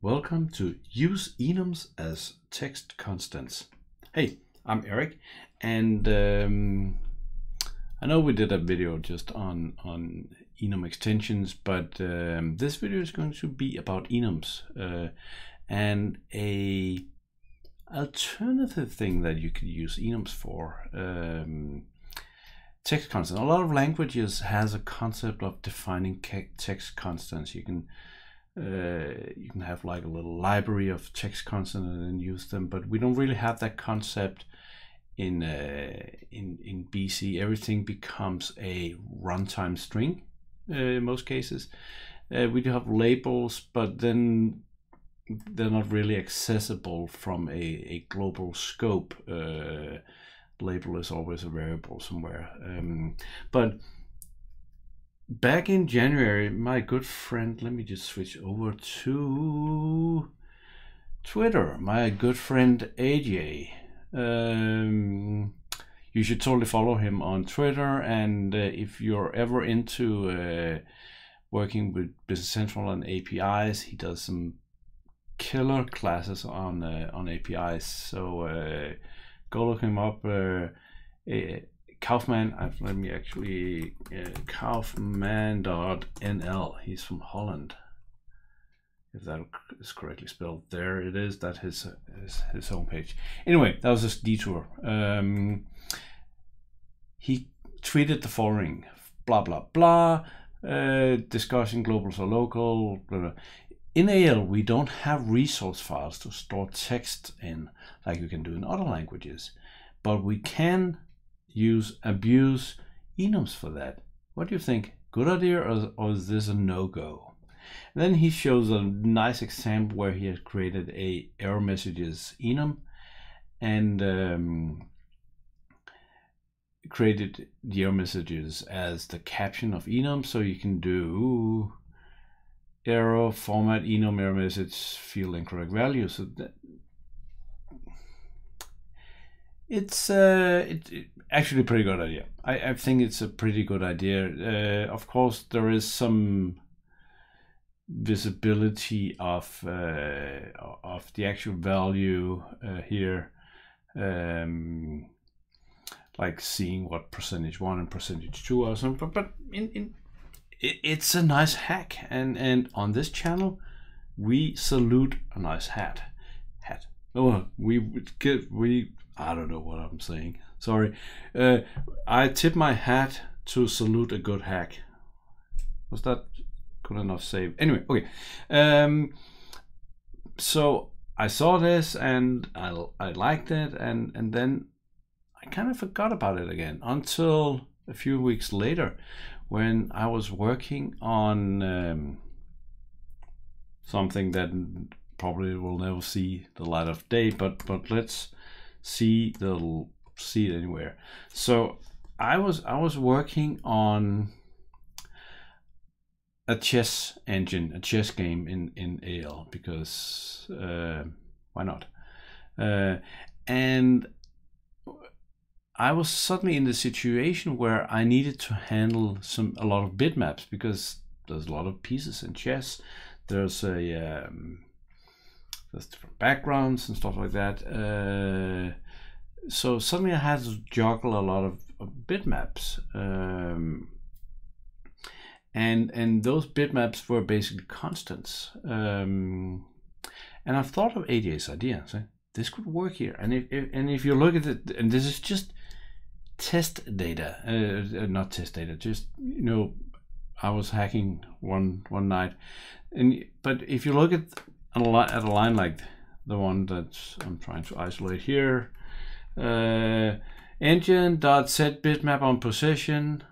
Welcome to Use enums as text constants. Hey, I'm Erik, and um, I know we did a video just on on enum extensions, but um, this video is going to be about enums uh, and a alternative thing that you could use enums for. Um, text constant. A lot of languages has a concept of defining text constants. You can uh, you can have like a little library of text constant and use them, but we don't really have that concept in uh, in in BC. Everything becomes a runtime string uh, in most cases. Uh, we do have labels, but then they're not really accessible from a, a global scope. Uh, label is always a variable somewhere. Um, but back in January, my good friend, let me just switch over to Twitter. My good friend AJ. Um, you should totally follow him on Twitter. And uh, if you're ever into uh, working with Business Central and APIs, he does some killer classes on uh, on APIs. So uh, go look him up. Uh, Kauffmann, let me actually, uh, Kauffmann.nl, he's from Holland. If that is correctly spelled, there it is. That his his, his homepage. Anyway, that was just detour. Um, he tweeted the following: blah blah blah, uh, discussing global or local. Blah, blah. In AL, we don't have resource files to store text in like you can do in other languages, but we can use abuse enums for that. What do you think? Good idea or, or is this a no-go? Then he shows a nice example where he has created a error messages enum and um, created the error messages as the caption of enum so you can do error format enum error message field incorrect value so that it's uh, it, it, actually a pretty good idea. I, I think it's a pretty good idea. Uh, of course, there is some visibility of uh, of the actual value uh, here, um, like seeing what percentage one and percentage two are something. But in, in it, it's a nice hack, and and on this channel, we salute a nice hat. Hat. Oh, we get we I don't know what I'm saying. Sorry. Uh, I tip my hat to salute a good hack. Was that good enough save? Anyway, okay. Um, so I saw this and I, I liked it, and, and then I kind of forgot about it again until a few weeks later when I was working on um, something that probably will never see the light of day, but, but let's see the see it anywhere. So I was I was working on a chess engine, a chess game in in AL because uh, why not? Uh, and I was suddenly in the situation where I needed to handle some a lot of bitmaps because there's a lot of pieces in chess. There's a um, there's different backgrounds and stuff like that. Uh, so suddenly I had to juggle a lot of, of bitmaps. Um, and and those bitmaps were basically constants. Um, and I've thought of AJ's idea. So this could work here. And if, if, and if you look at it, and this is just test data, uh, uh not test data, just you know, I was hacking one one night, and but if you look at at a line like the one that I'm trying to isolate here, uh, engine dot set bitmap on position,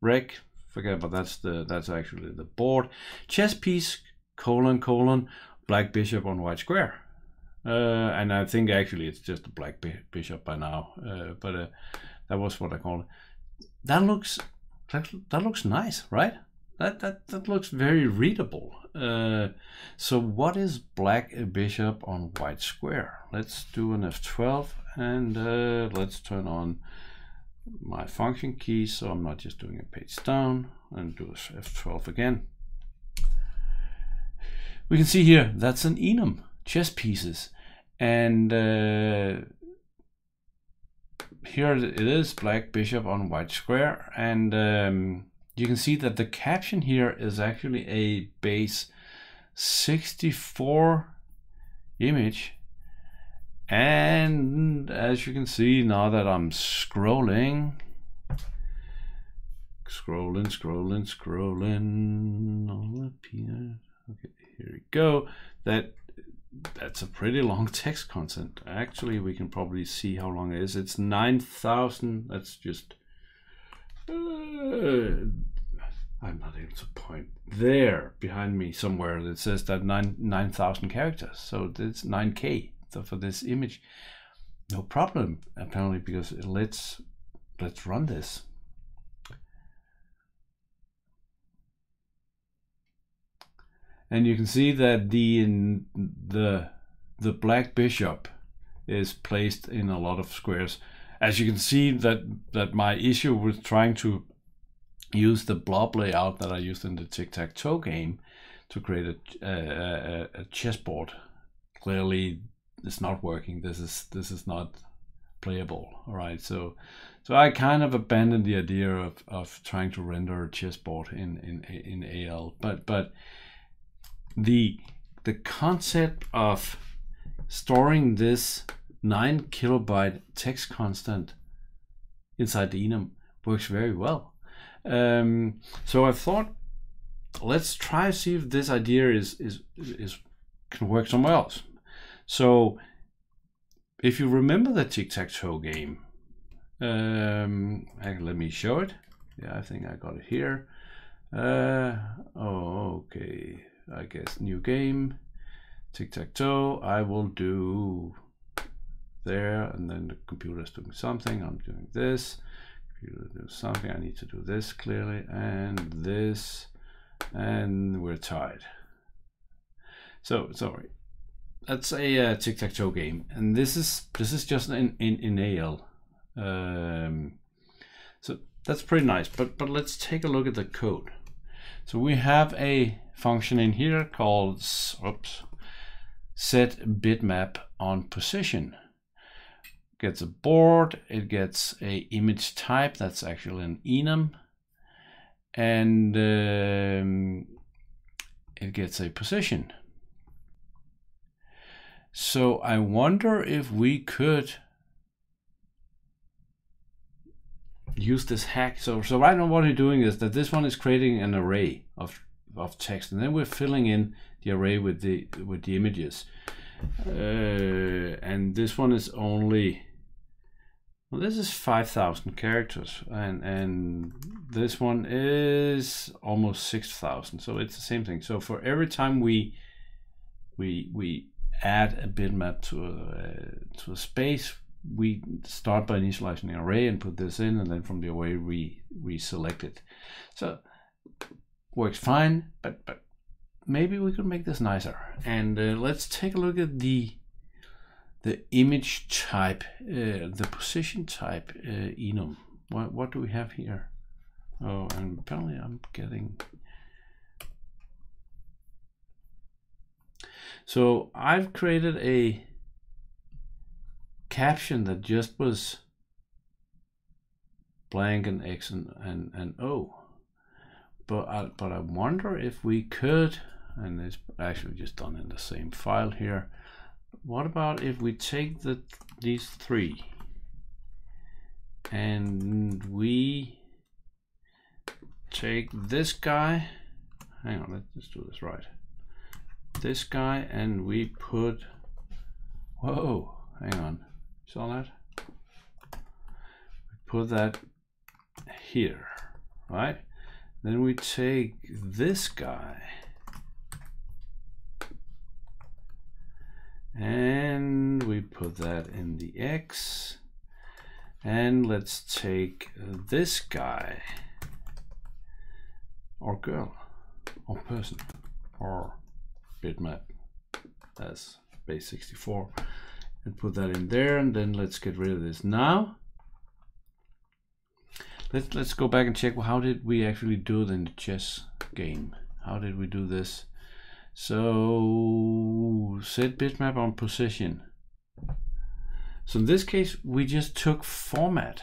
rec. Forget about that's the that's actually the board. Chess piece colon colon black bishop on white square. Uh, and I think actually it's just a black bishop by now, uh, but uh, that was what I called it. That looks that, that looks nice, right? That that that looks very readable. Uh, so what is black bishop on white square? Let's do an F12 and uh, let's turn on my function key so I'm not just doing a page down and do F12 again. we can see here that's an enum chess pieces and uh, here it is black bishop on white square and um, you can see that the caption here is actually a base 64 image. And as you can see now that I'm scrolling scrolling scrolling scrolling all up here okay here we go. That that's a pretty long text content. Actually we can probably see how long it is. It's 9000 that's just uh, I'm not able to point there behind me somewhere that says that 9 9000 characters. So it's 9k so for this image no problem apparently because let's let's run this. And you can see that the in the the black bishop is placed in a lot of squares as you can see that that my issue with trying to use the blob layout that I used in the tic-tac-toe game to create a, a, a chessboard clearly it's not working. This is this is not playable all right? So so I kind of abandoned the idea of, of trying to render a chessboard in in in AL but but the the concept of storing this 9 kilobyte text constant inside the enum works very well. Um, so I thought, let's try to see if this idea is, is, is can work somewhere else. So if you remember the tic-tac-toe game, um, let me show it. Yeah, I think I got it here. Uh, oh, okay. I guess new game, tic-tac-toe. I will do there, and then the computer is doing something. I'm doing this. Computer do something. I need to do this clearly, and this, and we're tied. So sorry, that's a uh, tic-tac-toe game, and this is this is just in in, in AL. Um, so that's pretty nice. But but let's take a look at the code. So we have a function in here called oops, set bitmap on position. Gets a board, it gets a image type, that's actually an enum, and um, it gets a position. So I wonder if we could use this hack. So, so right now what we're doing is that this one is creating an array of of text and then we're filling in the array with the with the images uh, and this one is only well this is 5000 characters and and this one is almost 6000 so it's the same thing so for every time we we we add a bitmap to a to a space we start by initializing an array and put this in and then from the array we we select it so works fine, but but maybe we could make this nicer. And uh, let's take a look at the the image type, uh, the position type uh, enum. What what do we have here? Oh, and apparently I'm getting. So I've created a caption that just was blank and X and, and, and O but I, but I wonder if we could, and it's actually just done in the same file here. What about if we take the these three and we take this guy, hang on, let's do this right. This guy and we put, whoa, hang on, saw that? We put that here, right? Then we take this guy and we put that in the X. And let's take this guy. Or girl. Or person. Or bitmap. As base 64 and put that in there and then let's get rid of this. Now let's let's go back and check well, how did we actually do it in the chess game? How did we do this So set bitmap on position. So in this case, we just took format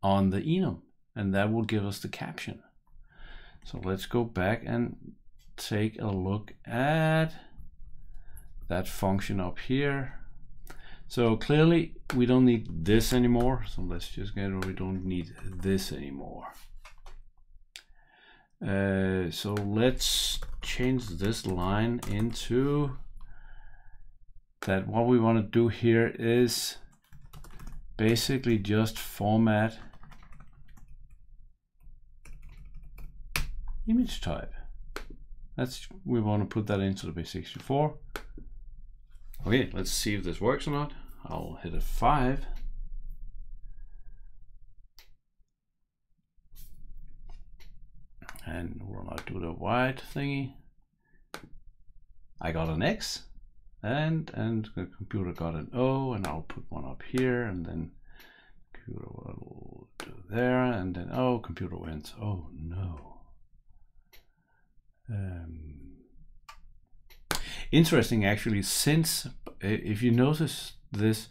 on the enum and that will give us the caption. So let's go back and take a look at that function up here. So clearly we don't need this anymore. So let's just get we don't need this anymore. Uh, so let's change this line into that what we want to do here is basically just format image type. That's we want to put that into the base64. Okay, let's see if this works or not. I'll hit a 5. And we'll not do the white thingy. I got an X and and the computer got an O and I'll put one up here and then computer will do there and then oh computer went oh no um, interesting actually since if you notice this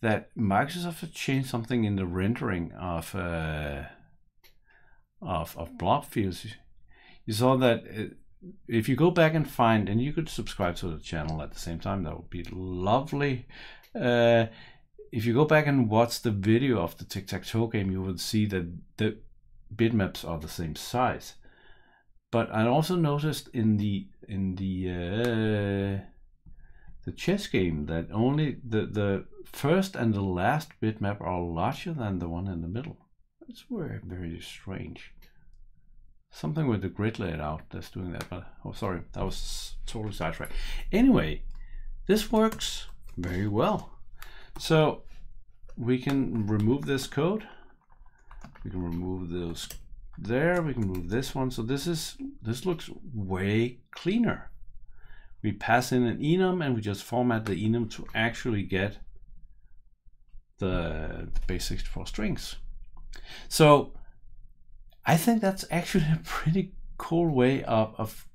that Microsoft has changed something in the rendering of uh, of, of blob fields you saw that it, if you go back and find, and you could subscribe to the channel at the same time, that would be lovely. Uh, if you go back and watch the video of the tic-tac-toe game, you would see that the bitmaps are the same size. But I also noticed in the in the uh, the chess game that only the the first and the last bitmap are larger than the one in the middle. It's very very strange something with the grid layout that's doing that, but oh, sorry, that was totally sidetracked. Anyway, this works very well. So we can remove this code. We can remove those there. We can move this one. So this is this looks way cleaner. We pass in an enum and we just format the enum to actually get the, the base64 strings. So I think that's actually a pretty cool way of, of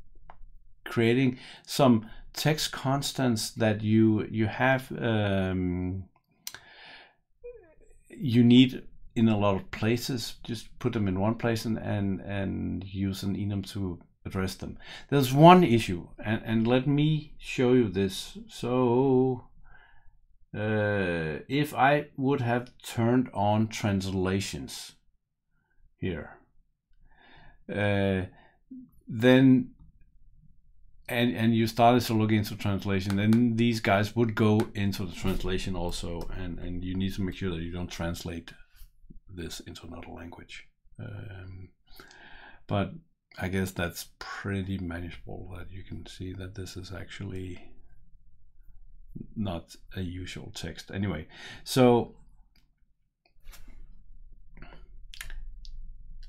creating some text constants that you you have um, you need in a lot of places. Just put them in one place and and, and use an enum to address them. There's one issue, and, and let me show you this. So uh, if I would have turned on translations here, uh, then and and you started to look into translation, then these guys would go into the translation also, and and you need to make sure that you don't translate this into another language. Um, but I guess that's pretty manageable. That you can see that this is actually not a usual text anyway. So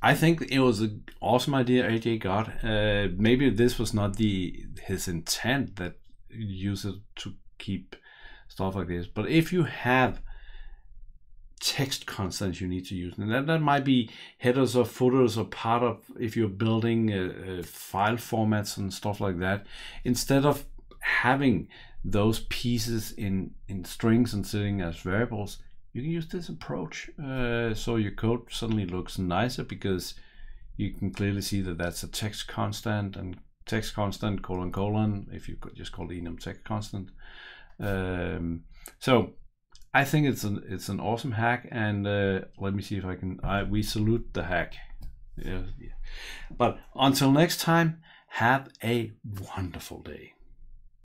I think it was an awesome idea AJ got. Uh, maybe this was not the his intent that use it to keep stuff like this. But if you have text constants you need to use, and that, that might be headers or footers or part of if you're building file formats and stuff like that, instead of having those pieces in in strings and sitting as variables, you can use this approach uh, so your code suddenly looks nicer because you can clearly see that that's a text constant and text constant colon colon if you could just call the enum text constant. Um, so I think it's an it's an awesome hack and uh, let me see if I can I, we salute the hack. Yeah. but until next time have a wonderful day